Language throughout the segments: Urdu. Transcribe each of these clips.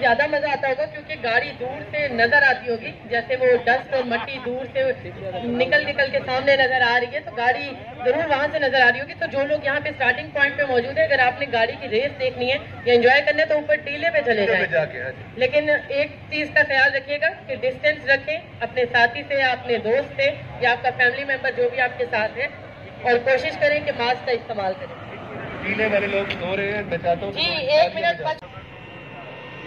زیادہ مزہ آتا ہوگا کیونکہ گاڑی دور سے نظر آتی ہوگی جیسے وہ ڈسٹ اور مٹی دور سے نکل نکل کے سامنے نظر آ رہی ہے تو گاڑی ضرور وہاں سے نظر آ رہی ہوگی۔ تو جو لوگ یہاں پہ اسٹارٹنگ پوائنٹ پہ موجود ہے اگر آپ نے گاڑی کی ریس دیکھنی ہے یا انجوائے کرنا ہے تو اوپر ٹیلے پہ چلے جائیں۔ لیکن ایک چیز کا خیال رکھیے گا کہ ڈسٹینس رکھیں اپنے ساتھی سے یا اپنے دوست سے یا آپ کا فیملی ممبر جو بھی آپ کے ساتھ ہے اور کوشش کریں کہ ماسک کا استعمال کریں۔ پیلے والے لوگ سو رہے ہیں۔ جی ایک منٹ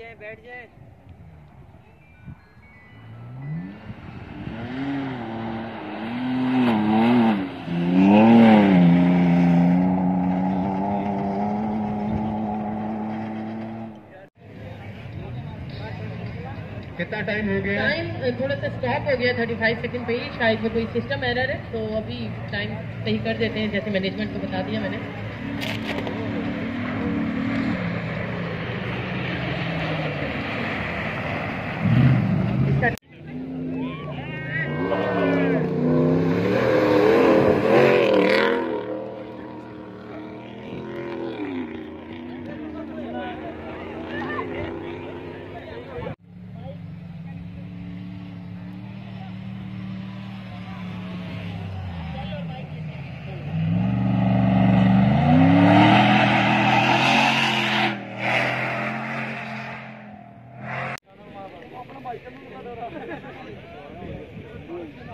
بھیا بیٹھ جائے کتنا ٹائم ہو گیا؟ ٹائم تھوڑا سا اسٹاپ ہو گیا تھرٹی فائیو سیکنڈ پہ ہی۔ شاید وہ کوئی سسٹم ایرر ہے تو ابھی ٹائم صحیح کر دیتے ہیں جیسے مینجمنٹ کو بتا دیا میں نے۔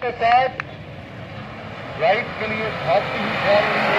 کے ساتھ رائٹ کے لیے بھاگتی ہوئی جا رہی